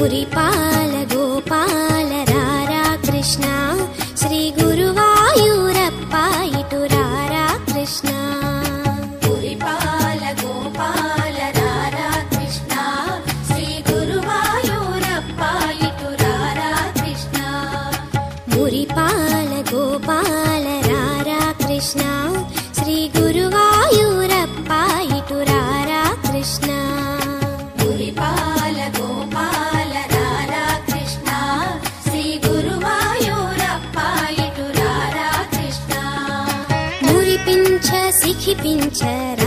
పురిపాల గోపాల రారా కృష్ణ శ్రీ గురువాయూరప్ప ఇటు రారా కృష్ణ పురిపాల గోపాల రారా కృష్ణ శ్రీ గురువాయూరప్ప ఇటు రారా కృష్ణ పురిపాల గోపాల రారా కృష్ణ శ్రీ గురువాయూరప్ప ఇటు రారా కృష్ణ పురిపాల vincere.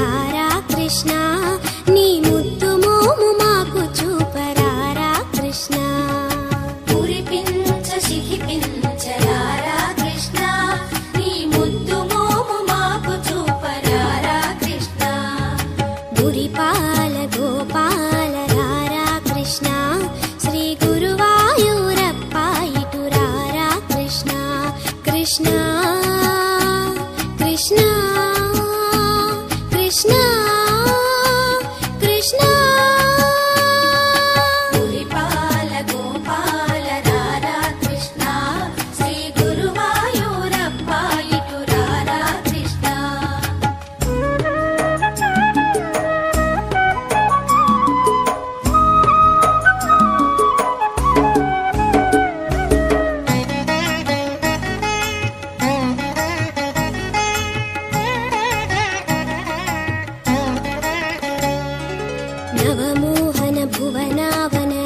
नवमोहन भुवना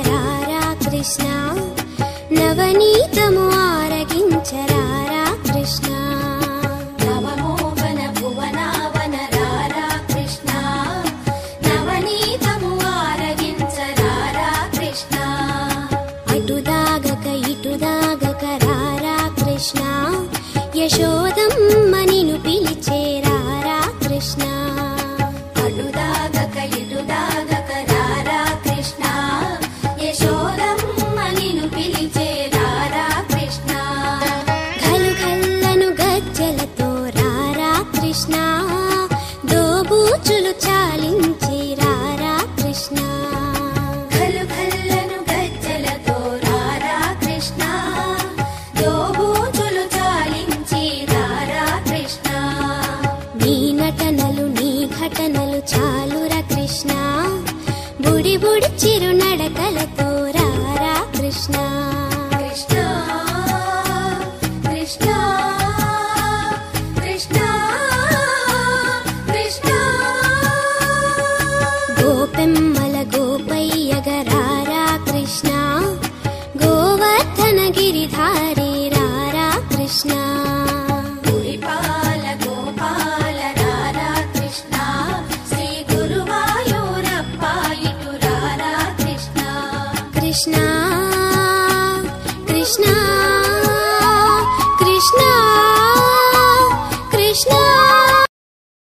रारा कृष्णा नवनीतमुवारगिंच रारा कृष्णा नवमोहन भुवनावनरारा कृष्णा नवनीतमुवारगिंच रारा कृष्णा अटुदागक इटुदागक राराकृष्णा। यशो ఇప్పుడు చిరునడకలతో రారా కృష్ణ. కృష్ణ కృష్ణ కృష్ణ కృష్ణ.